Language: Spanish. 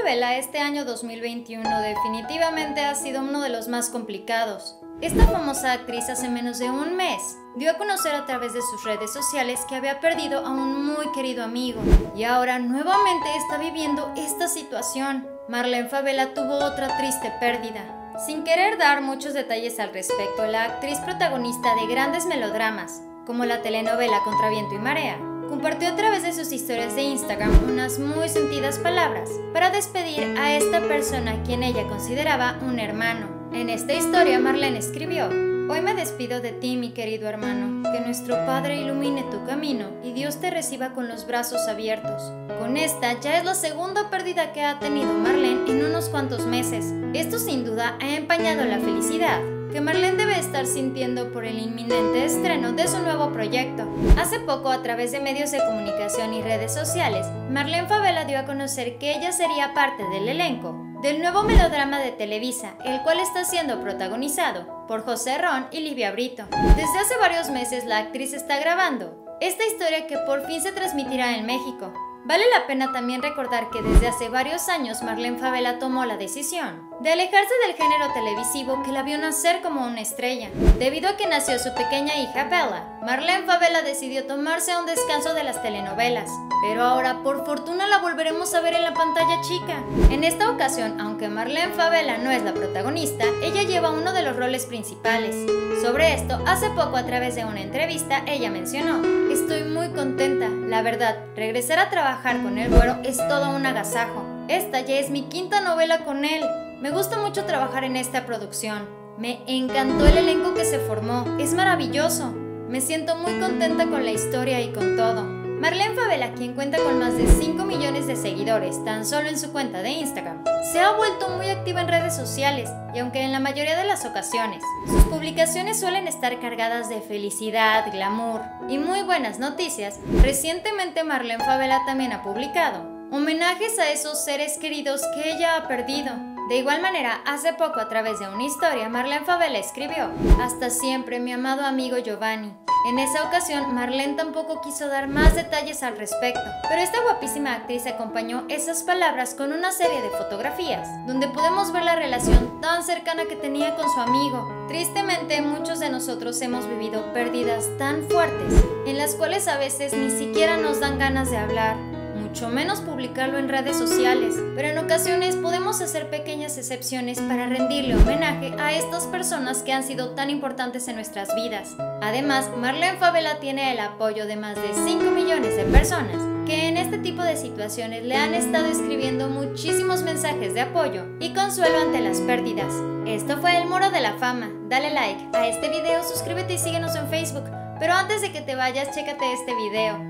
Favela este año 2021 definitivamente ha sido uno de los más complicados. Esta famosa actriz hace menos de un mes dio a conocer a través de sus redes sociales que había perdido a un muy querido amigo y ahora nuevamente está viviendo esta situación. Marlene Favela tuvo otra triste pérdida. Sin querer dar muchos detalles al respecto, la actriz protagonista de grandes melodramas, como la telenovela Contra Viento y Marea, compartió a través de sus historias de Instagram unas muy sentidas palabras para despedir a esta persona quien ella consideraba un hermano. En esta historia Marlene escribió, Hoy me despido de ti, mi querido hermano, que nuestro Padre ilumine tu camino y Dios te reciba con los brazos abiertos. Con esta ya es la segunda pérdida que ha tenido Marlene en unos cuantos meses. Esto sin duda ha empañado la felicidad que Marlene debe estar sintiendo por el inminente estreno de su nuevo proyecto. Hace poco, a través de medios de comunicación y redes sociales, Marlene Favela dio a conocer que ella sería parte del elenco del nuevo melodrama de Televisa, el cual está siendo protagonizado por José Ron y Livia Brito. Desde hace varios meses la actriz está grabando esta historia que por fin se transmitirá en México. Vale la pena también recordar que desde hace varios años Marlene Favela tomó la decisión de alejarse del género televisivo que la vio nacer como una estrella. Debido a que nació su pequeña hija Bella, Marlene Favela decidió tomarse un descanso de las telenovelas, pero ahora por fortuna la volveremos a ver en la pantalla chica. En esta ocasión, aunque Marlene Favela no es la protagonista, ella lleva uno de los roles principales. Sobre esto, hace poco a través de una entrevista, ella mencionó, Estoy muy contenta, la verdad, regresar a trabajar con el güero es todo un agasajo. Esta ya es mi quinta novela con él. Me gusta mucho trabajar en esta producción. Me encantó el elenco que se formó, es maravilloso. Me siento muy contenta con la historia y con todo. Marlene Favela, quien cuenta con más de 5 millones de seguidores tan solo en su cuenta de Instagram, se ha vuelto muy activa en redes sociales y aunque en la mayoría de las ocasiones sus publicaciones suelen estar cargadas de felicidad, glamour y muy buenas noticias, recientemente Marlene Favela también ha publicado homenajes a esos seres queridos que ella ha perdido de igual manera, hace poco a través de una historia, Marlene Favela escribió, Hasta siempre, mi amado amigo Giovanni. En esa ocasión, Marlene tampoco quiso dar más detalles al respecto, pero esta guapísima actriz acompañó esas palabras con una serie de fotografías, donde podemos ver la relación tan cercana que tenía con su amigo. Tristemente, muchos de nosotros hemos vivido pérdidas tan fuertes, en las cuales a veces ni siquiera nos dan ganas de hablar, mucho menos publicarlo en redes sociales, pero en ocasiones podemos hacer pequeñas excepciones para rendirle homenaje a estas personas que han sido tan importantes en nuestras vidas. Además, Marlene Favela tiene el apoyo de más de 5 millones de personas que en este tipo de situaciones le han estado escribiendo muchísimos mensajes de apoyo y consuelo ante las pérdidas. Esto fue el Muro de la Fama. Dale like a este video, suscríbete y síguenos en Facebook. Pero antes de que te vayas, chécate este video.